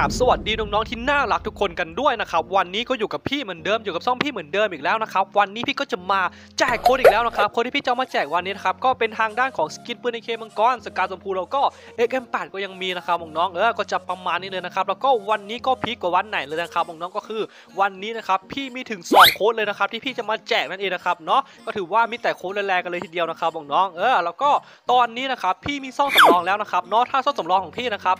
กราบสวัสดีน้องๆที่น่ารักทุกคนกันด้วยนะครับวันนี้ก็อยู่กับพี่เหมือนเดิมอยู่กับช่องพี่เหมือนเดิมอีกแล้วนะครับวันนี้พี่ก็จะมาแจกโค้ดอีกแล้วนะครับโค้ดที่พี่จะมาแจกวันนี้นะครับก็เป็นทางด้านของสกินปืนในเคมังกร SCAR ชมพูแล้วก็ XM8 ก็ยังมีนะครับน้องๆเออก็จะประมาณนี้เลยนะครับแล้วก็วันนี้ก็พีคกว่าวันไหนเลยนะครับน้องๆก็คือ วันนี้นะครับพี่มีถึง2โค้ดเลยนะครับที่พี่จะมาแจกนั่นเองนะครับเนาะก็ถือว่ามีแต่โค้ดแรงๆกันเลยทีเดียวนะครับน้องๆเออแล้วก็ตอนนี้นะครับพี่มีช่องสำรองแล้วนะครับเนาะถ้าช่องสำรองของพี่นะครับ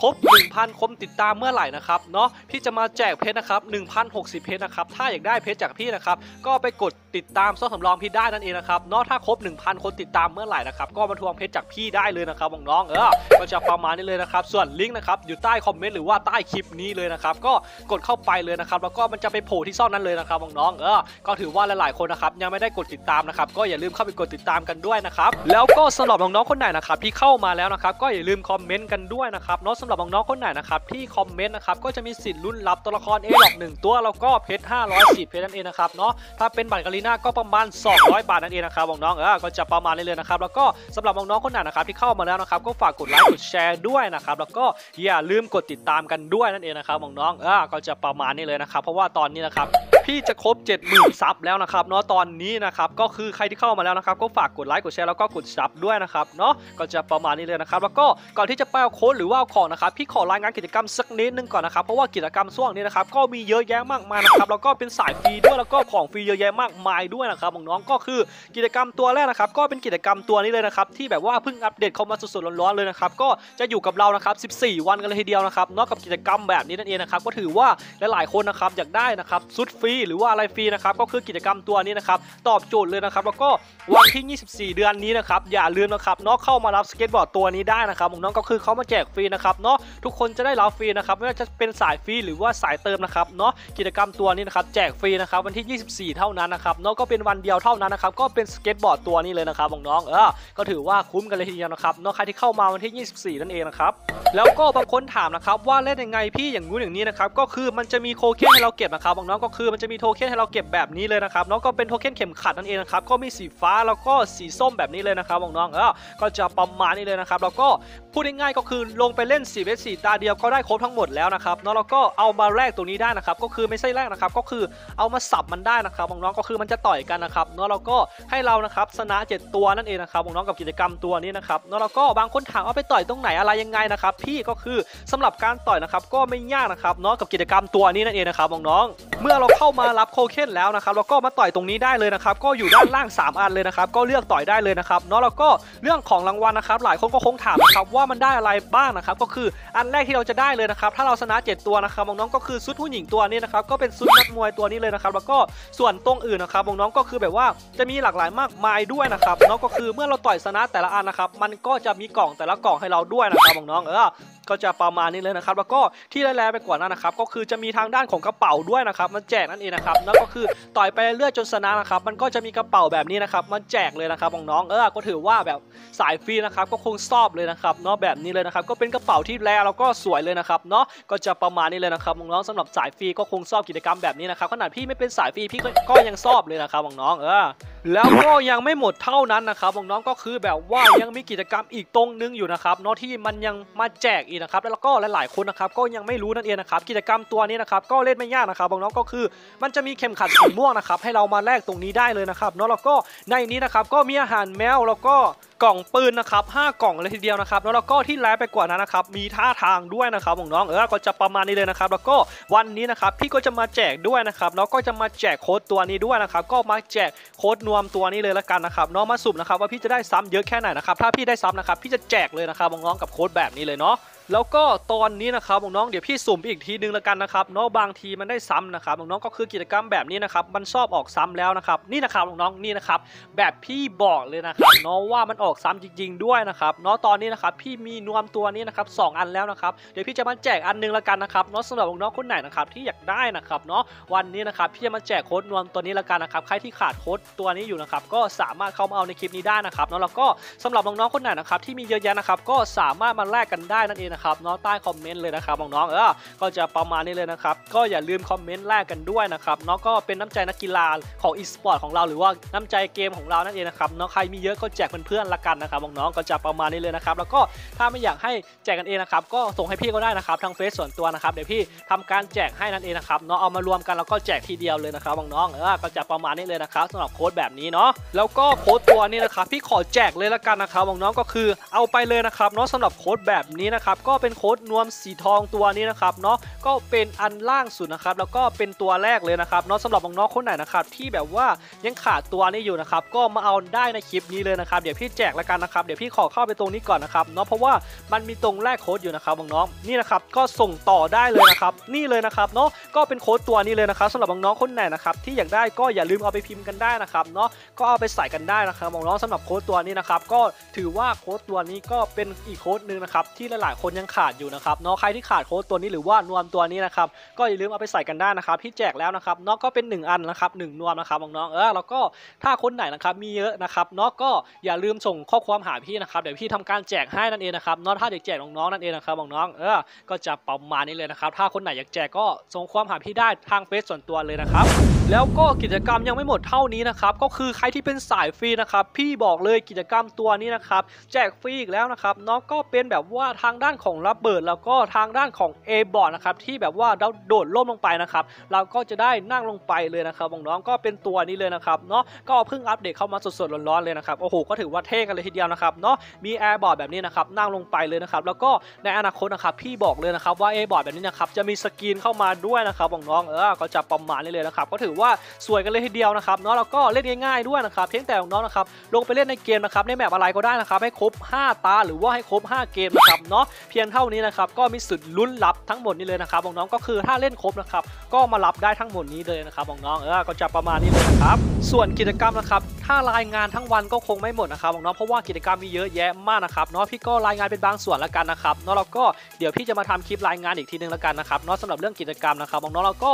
ครบ1,000คนติดตามเมื่อไหร่นะครับเนาะพี่จะมาแจกเพชรนะครับ1,060 เพชรนะครับถ้าอยากได้เพชรจากพี่นะครับก็ไปกด ติดตามซ่อสำรองพี่ได้นั่นเองนะครับนาะถ้าครบ 1,000 คนติดตามเมื่อไหร่นะครับก็มาทวงเพชรจากพี่ได้เลยนะครับน้องๆเออก็จะประมาณนี้เลยนะครับส่วนลิงก์นะครับอยู่ใต้คอมเมนต์หรือว่าใต้คลิปนี้เลยนะครับก็กดเข้าไปเลยนะครับแล้วก็มันจะไปโผล่ที่ซ่องนั้นเลยนะครับน้องๆเออก็ถือว่าหลายๆคนนะครับยังไม่ได้กดติดตามนะครับก็อย่าลืมเข้าไปกดติดตามกันด้วยนะครับแล้วก็สำหรับน้องๆคนไหนนะครับที่เข้ามาแล้วนะครับก็อย่าลืมคอมเมนต์กันด้วยนะครับเนาะสำหรับน้องๆคนไหนนะครับที่คอมเมนต์นะครับก็จะมีสิทธิ์ลุ้นรับตัวละครเอหลอกหนึ่งตัวแล้วก็เพชร510เพชรนั่นเองนะครับเนาะถ้าเป็นบัตรการีน่าก็ประมาณ 200 บาทนั่นเองนะครับน้องๆเออก็จะประมาณนี้เลยนะครับแล้วก็สำหรับน้องๆคนไหนนะครับที่เข้ามาแล้วนะครับก็ฝากกดไลค์กดแชร์ด้วยนะครับแล้วก็อย่าลืมกดติดตามกันด้วยนั่นเองนะครับน้องๆเออก็จะประมาณนี้เลยนะครับเพราะว่าตอนนี้นะครับ พี่จะครบ 70,000 sub แล้วนะครับเนาะตอนนี้นะครับก็คือใครที่เข้ามาแล้วนะครับก็ฝากกดไลค์กดแชร์แล้วก็กด sub ด้วยนะครับเนาะก็จะประมาณนี้เลยนะครับแล้วก็ก่อนที่จะไปเอาโค้ดหรือว่าของนะครับพี่ขอรายงานกิจกรรมสักนิดนึงก่อนนะครับเพราะว่ากิจกรรมช่วงนี้นะครับก็มีเยอะแยะมากมายนะครับแล้วก็เป็นสายฟรีด้วยแล้วก็ของฟรีเยอะแยะมากมายด้วยนะครับน้องๆก็คือกิจกรรมตัวแรกนะครับก็เป็นกิจกรรมตัวนี้เลยนะครับที่แบบว่าเพิ่งอัปเดตเข้ามาสดๆร้อนๆเลยนะครับก็จะอยู่กับเรานะครับ 14 วันกันเลยทีเดียวนะครับเนาะกับกิจกรรมแบบนี้นั่นเองนะครับก็ถือว่าหลายๆคนนะครับอยากได้นะครับซุดฟรีหรือว่าอะไรฟรีนะครับก็คือกิจกรรมตัวนี้นะครับตอบโจทย์เลยนะครับแล้วก็วันที่ 24 เดือนนี้นะครับอย่าลืมนะครับเนาะเข้ามารับสเก็ตบอร์ดตัวนี้ได้นะครับน้องก็คือเขามาแจกฟรีนะครับเนาะทุกคนจะได้รับฟรีนะครับไม่ว่าจะเป็นสายฟรีหรือว่าสายเติมนะครับเนาะกิจกรรมตัวนี้นะครับแจกฟรีนะครับวันที่ 24 เท่านั้นนะครับเนาะก็เป็นวันเดียวเท่านั้นนะครับก็เป็นสเก็ตบอร์ดตัวนี้เลยนะครับน้องเออก็ถือว่าคุ้มกันเลยทีเดียวนะครับเนาะใครที่เข้ามาวันที่ 24 นั่นเองนะครับแล้วก็บางคนถามนะครับว่าเล่นยังไงพี่อย่างงู้นอย่างนี้นะครับก็คือมันจะมีโคเคนให้เราเก็บนะครับน้องก็คือมันจะมีโทเค็นให้เราเก็บแบบนี้เลยนะครับน้องก็เป็นโทเค็นเข็มขัดนั่นเองนะครับก็มีสีฟ้าแล้วก็สีส้มแบบนี้เลยนะครับน้องๆเออก็จะประมาณนี้เลยนะครับแล้วก็พูดง่ายๆก็คือลงไปเล่น4เวท4ตาเดียวก็ได้ครบทั้งหมดแล้วนะครับเนาะแล้วก็เอามาแลกตัวนี้ได้นะครับก็คือไม่ใช่แลกนะครับก็คือเอามาสับมันได้นะครับน้องๆก็คือมันจะต่อยกันนะครับเนาะแล้วก็ให้เรานะครับชนะ 7 ตัวนั่นเองนะครับน้องๆกับกิจกรรมตัวนี้นะครับเนาะแล้วก็บางคนถามว่าไปต่อยตรงไหนอะไรยังไงนะครับพี่ก็คือสำหรับการต่อยนะครับก็ไม่ยากนะครับเนาะกับกิจกรรมตัวนี้นั่นเองนะครับน้องๆเมื่อเราเข้ามารับโคเคนแล้วนะครับแล้วก็มาต่อยตรงนี้ได้เลยนะครับก็อยู่ด้านล่าง 3 อันเลยนะครับก็เลือกต่อยได้เลยนะครับเนาะแล้วก็เรื่องของรางวัลนะครับหลายคนก็คงถามนะครับว่ามันได้อะไรบ้างนะครับก็คืออันแรกที่เราจะได้เลยนะครับถ้าเราชนะ 7 ตัวนะครับน้องก็คือชุดผู้หญิงตัวนี้นะครับก็เป็นชุดนักมวยตัวนี้เลยนะครับแล้วก็ส่วนตรงอื่นนะครับน้องก็คือแบบว่าจะมีหลากหลายมากมายด้วยนะครับเนาะก็คือเมื่อเราต่อยชนะแต่ละอันนะครับมันก็จะมีกล่องแต่ละกล่องให้เราด้วยนะครับน้องเออก็จะประมาณนี้เลยนะครับ แล้วก็ที่แร่ๆไปกว่านั้นนะครับก็คือจะมีทางด้านของกระเป๋าด้วยนะครับมันแจกนั่นเองนะครับแล้วก็คือต่อยไปเรื่อยจนชนะนะครับมันก็จะมีกระเป๋าแบบนี้นะครับมันแจกเลยนะครับน้องๆเออก็ถือว่าแบบสายฟรีนะครับก็คงชอบเลยนะครับเนาะแบบนี้เลยนะครับก็เป็นกระเป๋าที่แรแล้วก็สวยเลยนะครับเนาะก็จะประมาณนี้เลยนะครับน้องๆสำหรับสายฟรีก็คงชอบกิจกรรมแบบนี้นะครับขนาดพี่ไม่เป็นสายฟรีพี่ก็ก็ยังชอบเลยนะครับน้องๆเออ แล้วก็ยังไม่หมดเท่านั้นนะครับน้องๆก็คือแบบว่ายังมีกิจกรรมอีกตรงนึงอยู่นะครับเนาะที่มันยังมาแจกอีกนะครับแล้วก็หลายๆคนนะครับก็ยังไม่รู้นั่นเองนะครับกิจกรรมตัวนี้นะครับก็เล่นไม่ยากนะครับน้องๆก็คือ มันจะมีเข็มขัดสีม่วงนะครับให้เรามาแลกตรงนี้ได้เลยนะครับเนาะแล้วก็ในนี้นะครับก็มีอาหารแมวแล้วก็ กล่องปืนนะครับ5กล่องเลยทีเดียวนะครับแล้วก็ที่แล้ไปกว่านั้นนะครับมีท่าทางด้วยนะครับน้องเออก็จะประมาณนี้เลยนะครับแล้วก็วันนี้นะครับพี่ก็จะมาแจกด้วยนะครับแล้วก็จะมาแจกโค้ดตัวนี้ด้วยนะครับก็มาแจกโค้ดนวมตัวนี้เลยละกันนะครับน้องมาสุ่มนะครับว่าพี่จะได้ซ้ำเยอะแค่ไหนนะครับถ้าพี่ได้ซ้ำนะครับพี่จะแจกเลยนะครับน้องกับโค้ดแบบนี้เลยเนาะ แล้วก็ตอนนี้นะครับน้องๆเดี๋ยวพี่สุ่มอีกทีนึงแล้วกันนะครับเนาะบางทีมันได้ซ้ำนะครับน้องๆก็คือกิจกรรมแบบนี้นะครับมันชอบออกซ้ำแล้วนะครับนี่นะครับน้องๆนี่นะครับแบบพี่บอกเลยนะครับเนาะว่ามันออกซ้ำจริง ๆด้วยนะครับเนาะตอนนี้นะครับพี่มีนวมตัวนี้นะครับสองอันแล้วนะครับเดี๋ยวพี่จะมาแจกอันนึงแล้วกันนะครับเนาะสำหรับน้องคนไหนนะครับที่อยากได้นะครับเนาะวันนี้นะครับพี่จะมาแจกโค้ดนวมตัวนี้แล้วกันนะครับใครที่ขาดโค้ดตัวนี้อยู่นะครับก็สามารถเข้ามาเอาในคลิปนี้ได้นะครับเนาะแล้วก็สำหรับน้องๆคนไหนนะครับที่มีเยอะแยะนะครับก็สามารถมาแลกกันได้นั่นเองนะนะครับเนาะใต้คอมเมนต์เลยนะครับน้องๆเออก็จะประมาณนี้เลยนะครับก็อย่าลืมคอมเมนต์แลกกันด้วยนะครับเนาะก็เป็นน้ำใจนักกีฬาของอีสปอร์ตของเราหรือว่าน้ำใจเกมของเรานั่นเองนะครับเนาะใครมีเยอะก็แจกเพื่อนๆละกันนะครับน้องๆก็จะประมาณนี้เลยนะครับแล้วก็ถ้าไม่อยากให้แจกกันเองนะครับก็ส่งให้พี่ก็ได้นะครับทางเฟซส่วนตัวนะครับเดี๋ยวพี่ทำการแจกให้นั่นเองนะครับเนาะเอามารวมกันแล้วก็แจกทีเดียวเลยนะครับน้องๆเออก็จะประมาณนี้เลยนะครับสำหรับโค้ดแบบนี้เนาะแล้วก็โค้ดตัวนี้นะครับพี่ขอแจกเลยละกันนะครับน้องๆก็คือเอาไปเลยนะครับเนาะสำหรับโค้ดแบบนี้นะครับก็เป็นโค้ดนวมสีทองตัวนี้นะครับเนาะก็เป็นอันล่างสุดนะครับแล้วก็เป็นตัวแรกเลยนะครับเนาะสำหรับน้องๆคนไหนนะครับที่แบบว่ายังขาดตัวนี้อยู่นะครับก็มาเอาได้ในคลิปนี้เลยนะครับเดี๋ยวพี่แจกละกันนะครับเดี๋ยวพี่ขอเข้าไปตรงนี้ก่อนนะครับเนาะเพราะว่ามันมีตรงแรกโค้ดอยู่นะครับน้องๆนี่นะครับก็ส่งต่อได้เลยนะครับนี่เลยนะครับเนาะก็เป็นโค้ดตัวนี้เลยนะครับสำหรับน้องๆคนไหนนะครับที่อยากได้ก็อย่าลืมเอาไปพิมพ์กันได้นะครับเนาะก็เอาไปใส่กันได้นะครับน้องๆสำหรับโค้ดตัวนี้นะครับก็ถือว่าโค้ดตัวนี้ก็เป็นอีกโค้ดหนึ่งนะครับที่หลายๆคนยังขาดอยู่นะครับเนาะใครที่ขาดโค้ดตัวนี้หรือว่านวมตัวนี้นะครับก็อย่าลืมเอาไปใส่กันได้นะครับพี่แจกแล้วนะครับเนาะก็เป็น 1 อันนะครับหนึ่งนวมนะครับน้องๆเออแล้วก็ถ้าคนไหนนะครับมีเยอะนะครับเนาะก็อย่าลืมส่งข้อความหาพี่นะครับเดี๋ยวพี่ทำการแจกให้นั่นเองนะครับเนาะถ้าเด็กแจกน้องๆนั่นเองนะครับน้องๆเออก็จะประมาณนี้เลยนะครับถ้าคนไหนอยากแจกก็ส่งความหาพี่ได้ทางเฟซส่วนตัวเลยนะครับแล้วก็กิจกรรมยังไม่หมดเท่านี้นะครับก็คือใครที่เป็นสายฟรีนะครับพี่บอกเลยกิจกรรมตัวนี้นะครับแจกฟรีอีกแล้วนะครับเนาะก็เป็นแบบว่าทางด้านของระเบิด แล้วก็ทางด้านของ A บอร์ดนะครับที่แบบว่าเราโดดล่มลงไปนะครับเราก็จะได้นั่งลงไปเลยนะครับน้องๆก็เป็นตัวนี้เลยนะครับเนาะก็เพิ่งอัปเดตเข้ามาสดๆร้อนๆเลยนะครับโอ้โหก็ถือว่าเท่กันเลยทีเดียวนะครับเนาะมี airboard แบบนี้นะครับนั่งลงไปเลยนะครับแล้วก็ในอนาคตนะครับพี่บอกเลยนะครับว่า A บอร์ดแบบนี้นะครับจะมี skin เข้ามาด้วยนะครับน้องๆเออก็จะประมาณนี้เลยนะครับก็ถือว่าสวยกันเลยทีเดียวนะครับเนาะแล้วก็เล่นง่ายๆด้วยนะครับเพียงแต่น้องนะครับลงไปเล่นในเกมนะครับใน map อะไรก็ได้นะครับให้ครบ 5 ตาหรือว่าให้ครบ 5 เกมนะครับเนาะเพียงเท่านี้นะครับก็มีสิทธิ์ลุ้นรับทั้งหมดนี้เลยนะครับของน้องก็คือถ้าเล่นครบนะครับ ก็มารับได้ทั้งหมดนี้เลยนะครับน้องๆเออก็จะประมาณนี้เลยนะครับ ส่วนกิจกรรมนะครับถ้ารายงานทั้งวันก็คงไม่หมดนะครับน้องๆเพราะว่ากิจกรรมมีเยอะแยะมากนะครับเนาะพี่ก็รายงานเป็นบางส่วนละกันนะครับเนาะแล้วก็เดี๋ยวพี่จะมาทำคลิปรายงานอีกทีนึงละกันนะครับเนาะสำหรับเรื่องกิจกรรมนะครับน้องๆแล้วก็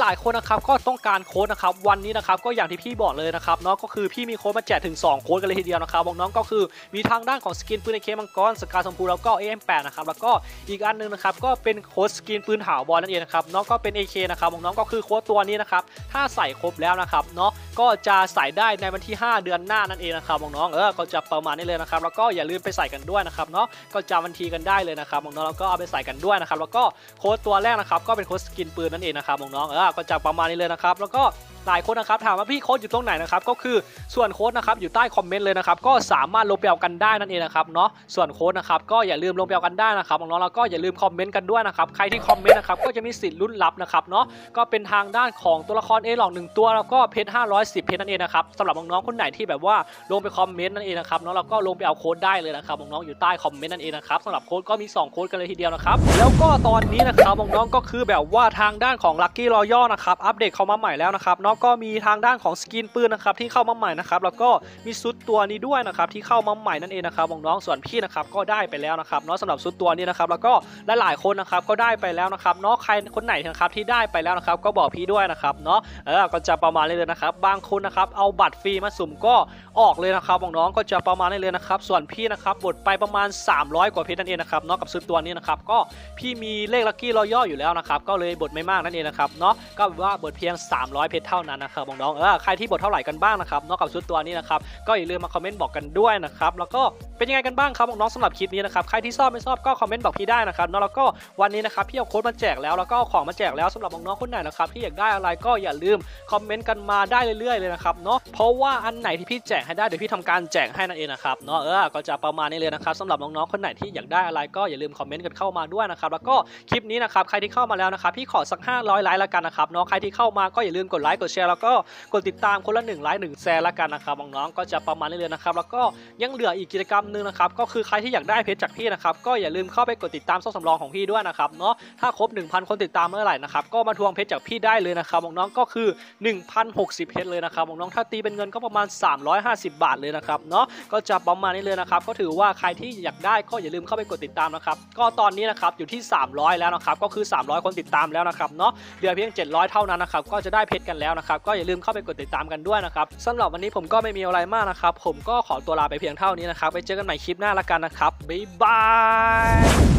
หลายๆคนนะครับก็ต้องการโค้ดนะครับวันนี้นะครับก็อย่างที่พี่บอกเลยนะครับเนาะก็คือพี่มีโค้ดมาแจกถึง 2 โค้ดกันเลยทีเดียวนะครับน้องๆก็คือมีทางด้านของ skin ปืนในเคมังกรสกาชมพูแล้วก็ XM8 นะครับแล้วก็อีกอันนึงนะครับก็เป็นโค้ด skin ปืนถาวรนั่นเองนะครับเนาะก็เป็น AK นะครับน้องๆก็คือโค้ดตัวนี้นะครับถ้าใส่ครบแล้วนะครับเนาะก็จะใส่ได้ในวันที่ 5 เดือนหน้านั่นเองนะครับน้องๆเออก็จะประมาณนี้เลยนะครับแล้วก็อย่าลืมไปใส่กันด้วยนะครับเนาะก็จำวันที่กันได้เลยนะครับน้องๆแล้วก็เอาไปใส่กันด้วยนะครับแล้วก็โค้ดตัวแรกนะครับก็เป็นโค้ด skin ปืนนั่นเองนะครับน้องๆเออก็จะประมาณนี้เลยนะครับแล้วก็ หลายคนนะครับถามว่าพี่โค้ดอยู่ตรงไหนนะครับก็คือส่วนโค้ดนะครับอยู่ใต้คอมเมนต์เลยนะครับก็สามารถลงไปเอากันได้นั่นเองนะครับเนาะส่วนโค้ดนะครับก็อย่าลืมลงไปเอากันได้นะครับน้องๆแล้วก็อย่าลืมคอมเมนต์กันด้วยนะครับใครที่คอมเมนต์นะครับก็จะมีสิทธิ์ลุ้นรับนะครับเนาะก็เป็นทางด้านของตัวละคร Alok หนึ่งตัวแล้วก็เพชร510 เพชรนั่นเองนะครับสำหรับน้องๆคนไหนที่แบบว่าลงไปคอมเมนต์นั่นเองนะครับเนาะแล้วก็ลงไปเอาโค้ดได้เลยนะครับน้องๆอยู่ใต้คอมเมนต์นั่นเองนะครับสำหรับโค้ดก็มีสองโค้ดกันเลยทีเดียวนะครับแล้วก็ตอนนี้นะครับน้องๆก็คือแบบว่าทางด้านของ Lucky Royale นะครับอัปเดตเข้ามาใหม่แล้วนะครับเนาะก็มีทางด้านของ skin ปืนนะครับที่เข้ามาใหม่นะครับแล้วก็มีซุดตัวนี้ด้วยนะครับที่เข้ามาใหม่นั่นเองนะครับน้องส่วนพี่นะครับก็ได้ไปแล้วนะครับเนาะสำหรับซุดตัวนี้นะครับแล้วก็หลายๆคนนะครับก็ได้ไปแล้วนะครับเนาะใครคนไหนนะครับที่ได้ไปแล้วนะครับก็บอกพี่ด้วยนะครับเนาะเออก็จะประมาณนี้เลยนะครับ บางคนนะครับเอาบัตรฟรีมาสุ่มก็ออกเลยนะครับน้องก็จะประมาณนี้เลยนะครับส่วนพี่นะครับบดไปประมาณ 300 กว่าเพชรนั่นเองนะครับเนาะกับซุดตัวนี้นะครับก็พี่มีเลขลัคกี้รอยัลอยู่แล้วนะครับก็เลยบดไม่มากนั่นเองนะครับเนาะก็ว่าบดเพียง 300 เพชรเท่านั้นนะครับน้องๆเออใครที่บดเท่าไหร่กันบ้างนะครับนอกจากชุดตัวนี้นะครับก็อย่าลืมมาคอมเมนต์บอกกันด้วยนะครับแล้วก็ เป็นยังไงกันบ้างครับน้องๆสำหรับคลิปนี้นะครับใครที่ชอบไม่ชอบก็คอมเมนต์บอกพี่ได้นะครับเนาะแล้วก็วันนี้นะครับพี่เอาโค้ดมาแจกแล้วแล้วก็ของมาแจกแล้วสำหรับน้องๆคนไหนนะครับที่อยากได้อะไรก็อย่าลืมคอมเมนต์กันมาได้เรื่อยๆเลยนะครับเนาะเพราะว่าอันไหนที่พี่แจกให้ได้เดี๋ยวพี่ทำการแจกให้นั่นเองนะครับเนาะเออก็จะประมาณนี้เลยนะครับสำหรับน้องๆคนไหนที่อยากได้อะไรก็อย่าลืมคอมเมนต์กันเข้ามาด้วยนะครับแล้วก็คลิปนี้นะครับใครที่เข้ามาแล้วนะครับพี่ขอสัก 500 ไลค์ละกันนะครับเนาะใครที่เข้ามาก็อย่าลืมกดไลค์กดแชร์แล้วก็กดติดตามคนละ1ไลค์1แชร์ละกันนะครับน้องๆก็จะประมาณนี้เลยนะครับแล้วก็ยังเหลืออีกกิจกรรมหนึ่งนะครับก็คือใครที่อยากได้เพจจากพี่นะครับก็อย่าลืมเข้าไปกดติดตามช่องสำรองของพี่ด้วยนะครับเนาะถ้าครบ 1,000 คนติดตามเมื่อไหร่นะครับก็มาทวงเพจจากพี่ได้เลยนะครับน้องๆก็คือ 1,060เพจเลยนะครับน้องๆถ้าตีเป็นเงินก็ประมาณ 350 บาทเลยนะครับเนาะก็จะประมาณนี้เลยนะครับก็ถือว่าใครที่อยากได้ก็อย่าลืมเข้าไปกดติดตามนะครับก็ตอนนี้นะครับอยู่ที่ 300 แล้วนะครับก็คือ 300 คนติดตามแล้วนะครับเนาะเหลือเพียง 700 เท่านั้นนะครับก็จะได้เพจกันแล้วนะครับก็อย่าลืมเข้าไปกดติดตามกันด้วยนะครับสำหรับวันนี้ผมก็ไม่มีอะไรมากนะครับผมก็ขอตัวลาไปเพียงเท่านี้นะครับไปเจอกันใหม่คลิปหน้าละกันนะครับ บ๊ายบาย